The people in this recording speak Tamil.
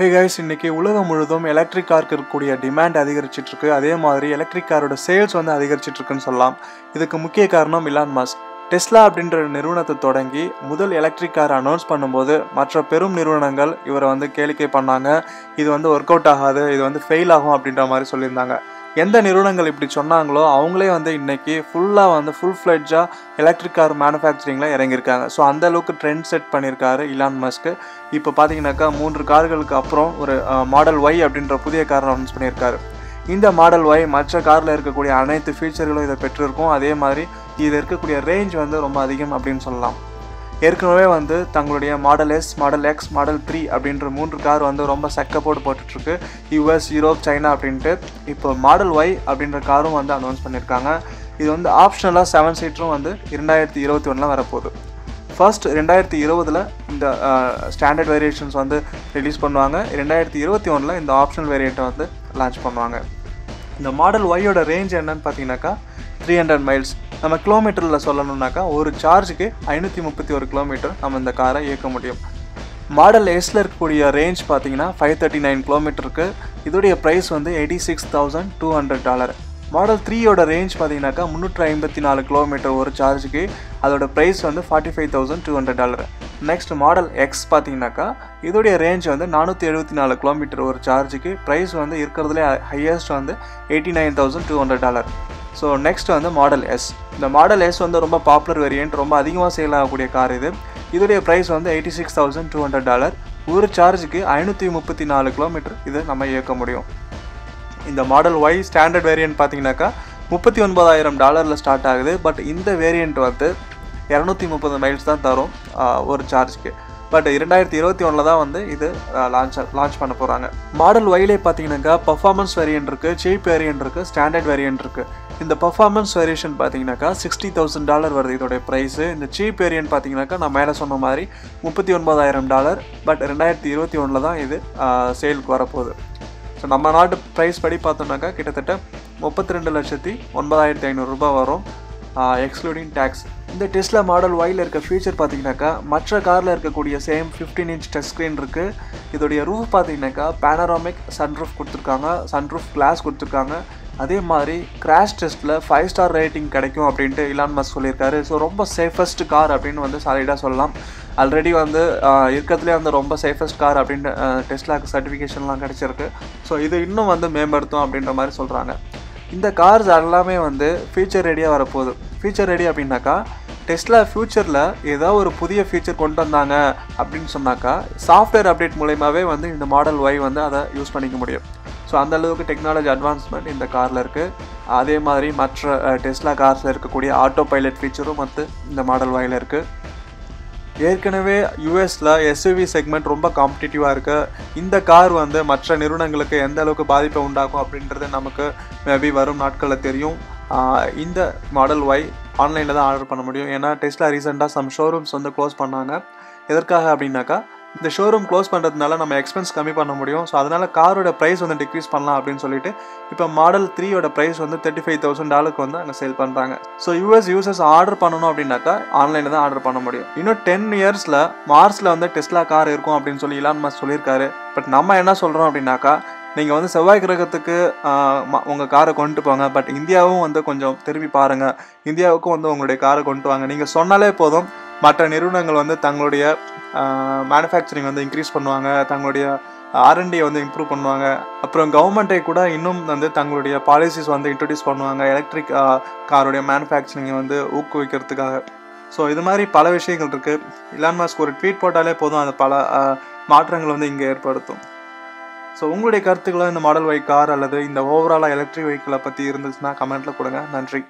ஹே கைஸ் இன்றைக்கி உலகம் முழுதும் எலக்ட்ரிக் காருக்கு இருக்கக்கூடிய டிமாண்ட் அதிகரிச்சிட்ருக்கு அதே மாதிரி எலக்ட்ரிக் காரோட சேல்ஸ் வந்து அதிகரிச்சிட்ருக்குன்னு சொல்லலாம். இதுக்கு முக்கிய காரணம் இலான் மாஸ்க் டெஸ்லா அப்படின்ற நிறுவனத்தை தொடங்கி முதல் எலக்ட்ரிக் கார் அனௌன்ஸ் பண்ணும்போது மற்ற பெரும் நிறுவனங்கள் இவரை வந்து கேளிக்கை பண்ணாங்க. இது வந்து ஒர்க் அவுட் ஆகாது இது வந்து ஃபெயில் ஆகும் அப்படின்ற மாதிரி சொல்லியிருந்தாங்க. எந்த நிறுவனங்கள் இப்படி சொன்னாங்களோ அவங்களே வந்து இன்றைக்கி ஃபுல்லாக வந்து ஃபுல் ஃப்ளெட்ஜாக எலக்ட்ரிக் கார் மேனுஃபேக்சரிங்கில் இறங்கியிருக்காங்க. ஸோ அந்த அளவுக்கு ட்ரெண்ட் செட் பண்ணியிருக்காரு இலான் மஸ்க்கு இப்போ பார்த்தீங்கன்னாக்கா மூன்று கார்களுக்கு அப்புறம் ஒரு மாடல் ஒய் அப்படின்ற புதிய கார் அனௌன்ஸ் பண்ணியிருக்காரு. இந்த மாடல் ஒய் மற்ற காரில் இருக்கக்கூடிய அனைத்து ஃபீச்சர்களும் இதை பெற்றிருக்கும். அதே மாதிரி இதில் இருக்கக்கூடிய ரேஞ்ச் வந்து ரொம்ப அதிகம் அப்படின்னு சொல்லலாம். ஏற்கனவே வந்து தங்களுடைய model S model X model three அப்படின்ற மூன்று கார் வந்து ரொம்ப செக்க போட்டு போட்டுட்ருக்கு. யூஎஸ் யூரோப் சைனா அப்படின்ட்டு. இப்போ மாடல் ஒய் அப்படின்ற காரும் வந்து அனௌன்ஸ் பண்ணியிருக்காங்க இது வந்து ஆப்ஷனலாக செவன் சீட்டரும் வந்து இரண்டாயிரத்தி இருபத்தி ஒன்றில் வரப்போகுது. ஃபர்ஸ்ட் ரெண்டாயிரத்தி இருபதில் இந்த ஸ்டாண்டர்ட் வேரியேஷன்ஸ் வந்து ரிலீஸ் பண்ணுவாங்க. ரெண்டாயிரத்தி இருபத்தி ஒன்றில் இந்த ஆப்ஷனல் வேரியண்ட்டை வந்து லான்ச் பண்ணுவாங்க. இந்த மாடல் ஒய்யோட ரேஞ்ச் என்னன்னு பார்த்தீங்கன்னாக்கா த்ரீ ஹண்ட்ரட் மைல்ஸ் நம்ம கிலோமீட்டரில் சொல்லணுன்னாக்கா ஒரு சார்ஜுக்கு ஐநூற்றி முப்பத்தி ஒரு கிலோமீட்டர் நம்ம இந்த காரை இயக்க முடியும். மாடல் எஸில் இருக்கக்கூடிய ரேஞ்ச் பார்த்தீங்கன்னா ஃபைவ் தேர்ட்டி நைன் கிலோமீட்டருக்கு இதோடைய ப்ரைஸ் வந்து eighty six thousand two hundred dollar model த்ரீயோட ரேஞ்ச் பார்த்தீங்கன்னாக்கா முந்நூற்றி ஐம்பத்தி நாலு கிலோமீட்டர் ஒரு சார்ஜுக்கு அதோட ப்ரைஸ் வந்து forty five thousand two hundred dollar next model X பார்த்தீங்கன்னாக்கா இதோடைய ரேஞ்ச் வந்து நானூற்றி எழுபத்தி நாலு கிலோமீட்டர் ஒரு சார்ஜுக்கு ப்ரைஸ் வந்து இருக்கிறதுலே ஹையஸ்ட் வந்து eighty nine thousand two hundred dollar so next வந்து மாடல் எஸ் இந்த மாடல் எஸ் வந்து ரொம்ப பாப்புலர் வேரியன்ட் ரொம்ப அதிகமாக சேல் ஆகக்கூடிய கார் இது. இதோடைய ப்ரைஸ் வந்து eighty six thousand two hundred dollar ஒரு சார்ஜுக்கு ஐநூற்றி முப்பத்தி நாலு கிலோமீட்டர் இது நம்ம இயக்க முடியும். இந்த மாடல் ஒய் ஸ்டாண்டர்ட் வேரியன்ட் பார்த்தீங்கன்னாக்கா முப்பத்தி ஒன்பதாயிரம் டாலரில் ஸ்டார்ட் ஆகுது. பட் இந்த வேரியண்ட் வந்து இரநூத்தி முப்பது மைல்ஸ் தான் தரும் ஒரு சார்ஜுக்கு பட் இரண்டாயிரத்தி இருபத்தி ஒன்றில் தான் வந்து இது லான்ச் லான்ச் பண்ண போகிறாங்க மாடல் ஒயிலே பார்த்தீங்கன்னாக்கா பர்ஃபார்மன்ஸ் வேரியன்ட் இருக்குது சீப் வேரியன்ட் இருக்குது ஸ்டாண்டர்ட் வேரியன்ட் இருக்குது இந்த பர்ஃபார்மன்ஸ் வேரியேஷன் பார்த்தீங்கன்னாக்கா சிக்ஸ்டி தௌசண்ட் டாலர் வருது இதோடைய ப்ரைஸு இந்த சீப் வேரியன்ட் பார்த்தீங்கன்னாக்கா நான் மேலே சொன்ன மாதிரி முப்பத்தி ஒன்பதாயிரம் டாலர் பட் ரெண்டாயிரத்தி இருபத்தி ஒன்றில் தான் இது சேலுக்கு வரப்போகுது. ஸோ நம்ம நாட்டு ப்ரைஸ் படி பார்த்தோம்னாக்கா கிட்டத்தட்ட முப்பத்தி ரெண்டு லட்சத்தி ஒன்பதாயிரத்தி ஐநூறுரூபா வரும் எக்ஸ்க்ளூடிங் டேக்ஸ் இந்த டெஸ்ட்டில் மாடல் ஒயில் இருக்க ஃபீச்சர் பார்த்தீங்கன்னாக்கா மற்ற காரில் இருக்கக்கூடிய same fifteen inch touch screen இருக்குது இதோடைய ரூஃப் பார்த்தீங்கன்னாக்கா பேனராமிக் சன்ரூஃப் கொடுத்துருக்காங்க சன்ரூஃப் கிளாஸ் கொடுத்துருக்காங்க. அதே மாதிரி கிராஷ் டெஸ்ட்டில் ஃபைவ் ஸ்டார் ரேட்டிங் கிடைக்கும் அப்படின்ட்டு இலான் மஸ் சொல்லியிருக்காரு. ஸோ ரொம்ப சேஃபஸ்ட் கார் அப்படின்னு வந்து சாலிடாக சொல்லலாம். ஆல்ரெடி வந்து இருக்கிறதுலே வந்து ரொம்ப சேஃபஸ்ட் கார் அப்படின்ட்டு டெஸ்ட்லாக்கு சர்டிஃபிகேஷன்லாம் கிடச்சிருக்கு. ஸோ இது இன்னும் வந்து மேம்படுத்தும் அப்படின்ற மாதிரி சொல்கிறாங்க இந்த கார்ஸ் எல்லாமே வந்து ஃபியூச்சர் ரெடியாக வரப்போகுது. ஃபியூச்சர் ரெடி அப்படின்னாக்கா டெஸ்ட்லா ஃப்யூச்சரில் ஏதோ ஒரு புதிய ஃபியூச்சர் கொண்டு வந்தாங்க அப்படின்னு சொன்னாக்கா சாஃப்ட்வேர் அப்டேட் மூலயமாவே வந்து இந்த மாடல் ஒய் வந்து அதை யூஸ் பண்ணிக்க முடியும். ஸோ அந்தளவுக்கு டெக்னாலஜி அட்வான்ஸ்மெண்ட் இந்த காரில் இருக்குது அதே மாதிரி மற்ற டெஸ்லா கார்ஸில் இருக்கக்கூடிய ஆட்டோ பைலட் ஃபீச்சரும் வந்து இந்த மாடல் வாயில் இருக்குது ஏற்கனவே யூஎஸில் எஸ்யூவி செக்மெண்ட் ரொம்ப காம்படிட்டிவாக இருக்குது இந்த கார் வந்து மற்ற நிறுவனங்களுக்கு எந்த அளவுக்கு பாதிப்பை உண்டாக்கும் அப்படின்றது நமக்கு மேபி வரும் நாட்களில் தெரியும். இந்த மாடல் ஒய் ஆன்லைனில் தான் ஆர்டர் பண்ண முடியும். ஏன்னா டெஸ்ட்டில் ரீசெண்டாக சம் ஷோரூம்ஸ் வந்து க்ளோஸ் பண்ணாங்க. எதற்காக அப்படின்னாக்கா இந்த ஷோரூம் க்ளோஸ் பண்ணுறதுனால நம்ம எக்ஸ்பென்ஸ் கம்மி பண்ண முடியும். ஸோ அதனால் காரோட ப்ரைஸ் வந்து டிக்ரீஸ் பண்ணலாம் அப்படின்னு சொல்லிட்டு இப்போ மாடல் த்ரீயோட ப்ரைஸ் வந்து தேர்ட்டி ஃபைவ் தௌசண்ட் டாலருக்கு வந்து அங்கே சேல் பண்ணுறாங்க ஸோ யூஎஸ் யூசர்ஸ் ஆர்டர் பண்ணணும் அப்படின்னாக்கா ஆன்லைனில் தான் ஆர்டர் பண்ண முடியும். இன்னும் டென் இயர்ஸில் மார்ஸில் வந்து டெஸ்லா கார் இருக்கும் அப்படின்னு சொல்லி இலான் சொல்லியிருக்காரு. பட் நம்ம என்ன சொல்கிறோம் அப்படின்னாக்கா நீங்கள் வந்து செவ்வாய் கிரகத்துக்கு உங்கள் காரை கொண்டு போங்க. பட் இந்தியாவும் வந்து கொஞ்சம் திரும்பி பாருங்கள் இந்தியாவுக்கும் வந்து உங்களுடைய காரை கொண்டு வாங்க. நீங்கள் சொன்னாலே போதும். மற்ற நிறுவனங்கள் வந்து தங்களுடைய மேனுஃபேக்சரிங் வந்து இன்க்ரீஸ் பண்ணுவாங்க தங்களுடைய ஆர்என்டியை வந்து இம்ப்ரூவ் பண்ணுவாங்க. அப்புறம் கவர்மெண்ட்டே கூட இன்னும் வந்து தங்களுடைய பாலிசிஸ் வந்து இன்ட்ரடியூஸ் பண்ணுவாங்க. எலக்ட்ரிக் காருடைய மேனுஃபேக்சரிங்கை வந்து ஊக்குவிக்கிறதுக்காக. ஸோ இது மாதிரி பல விஷயங்கள் இருக்குது இலான் மாஸ்க் ஒரு ட்வீட் போட்டாலே போதும். அது பல மாற்றங்கள் வந்து இங்கே ஏற்படுத்தும். ஸோ உங்களுடைய கருத்துக்களை இந்த மாடல் வை கார் அல்லது இந்த ஓவராலாக எலக்ட்ரிக் வெஹிக்கிளை பற்றி இருந்துச்சுன்னா கமெண்ட்டில் கொடுங்க. நன்றி.